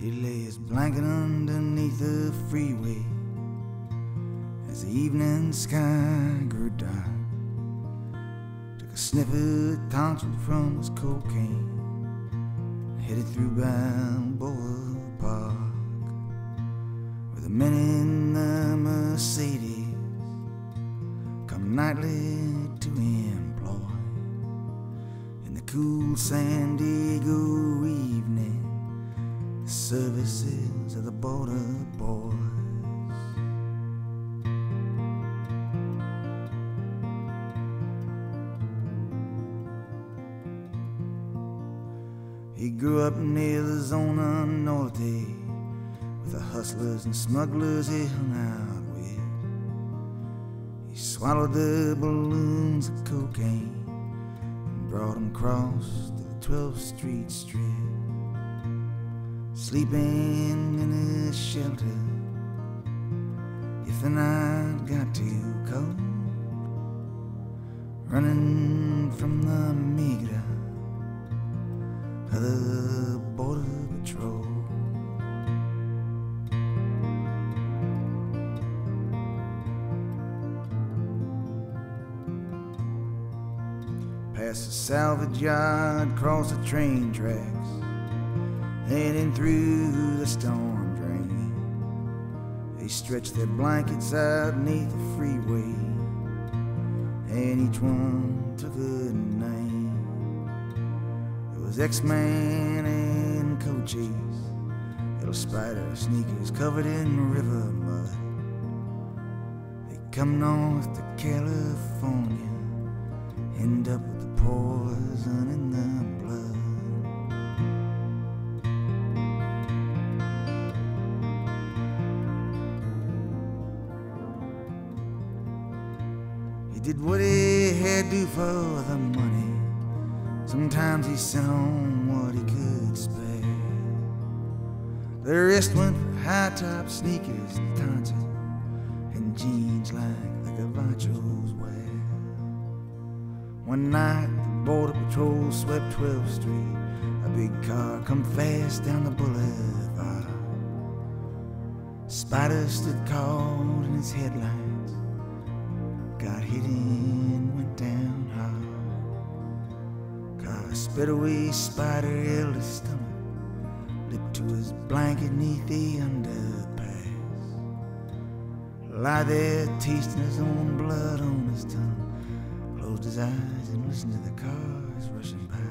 He lay his blanket underneath the freeway as the evening sky grew dark. Took a sniff of the tonsils from his cocaine headed through Balboa Park with the men in the Mercedes come nightly to employ in the cool San Diego services of the border boys. He grew up near the Zona Norte with the hustlers and smugglers he hung out with. He swallowed the balloons of cocaine and brought them across to the 12th Street Strip. Sleeping in a shelter if the night got too cold. Running from the migra of the border patrol. Past the salvage yard, across the train tracks, heading through the storm drain. They stretched their blankets out neath the freeway, and each one took a name. It was X-Man and coaches, little spider sneakers covered in river mud. They come north to California, end up with the poison in the blood. He did what he had to for the money. Sometimes he sent home what he could spare. The rest went for high top sneakers and and jeans like the Gavachos wear. One night, the border patrol swept 12th Street. A big car come fast down the boulevard. Spider stood caught in his headlights. Car sped away, Spider held his stomach, lipped to his blanket neath the underpass. Lie there, tasting his own blood on his tongue. Closed his eyes and listened to the cars rushing by.